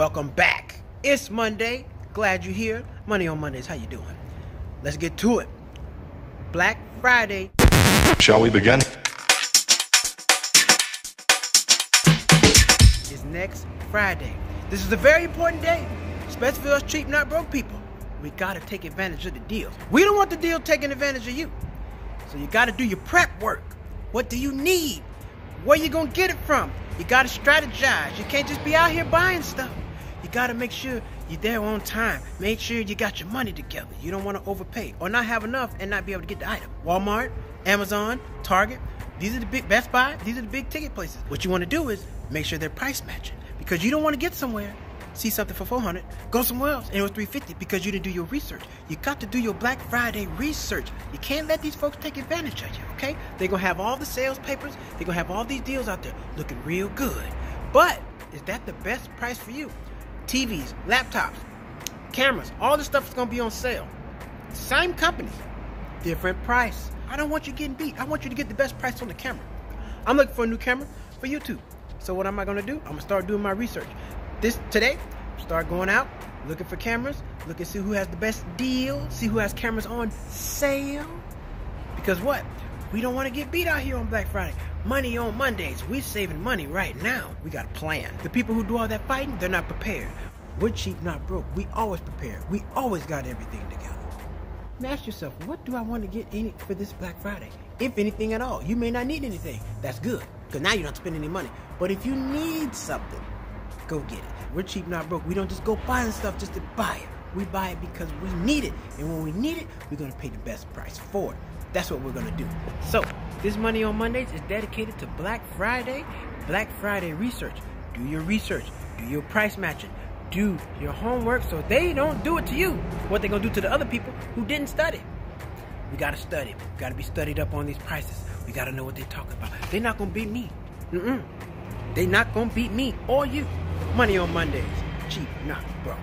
Welcome back. It's Monday. Glad you're here. Money on Mondays. How you doing? Let's get to it. Black Friday. Shall we begin? is next Friday. This is a very important day, especially for us cheap, not broke people. We gotta take advantage of the deals. We don't want the deal taking advantage of you. So you gotta do your prep work. What do you need? Where you gonna get it from? You gotta strategize. You can't just be out here buying stuff. You gotta make sure you're there on time. Make sure you got your money together. You don't wanna overpay or not have enough and not be able to get the item. Walmart, Amazon, Target, these are the big Best Buy, these are the big ticket places. What you wanna do is make sure they're price matching because you don't wanna get somewhere see something for 400 go somewhere else and it was 350 because you didn't do your research you got to do your black friday research you can't let these folks take advantage of you okay they're gonna have all the sales papers they're gonna have all these deals out there looking real good but is that the best price for you tvs laptops cameras all this stuff is gonna be on sale. Same company different price. I don't want you getting beat. I want you to get the best price on the camera. I'm looking for a new camera for youtube. So what am i gonna do? I'm gonna start doing my research. This today, start going out, looking for cameras, look and see who has the best deal, see who has cameras on sale. Because what? We don't want to get beat out here on Black Friday. Money on Mondays. We're saving money right now. We got a plan. The people who do all that fighting, they're not prepared. We're cheap, not broke. We always prepared. We always got everything together. Ask yourself, what do I want to get any for this Black Friday? If anything at all. You may not need anything. That's good. Because now you don't spend any money. But if you need something, go get it. We're cheap, not broke. We don't just go buying stuff just to buy it. We buy it because we need it. And when we need it, we're going to pay the best price for it. That's what we're to do. So, this Money on Mondays is dedicated to Black Friday, Black Friday research. Do your research, do your price matching, do your homework so they don't do it to you. What they're going to do to the other people who didn't study. We got to study. We got to be studied up on these prices. We got to know what they're talking about. They're not to beat me. Mm-mm. They're not to beat me or you. Money on Mondays. Cheap, not broke.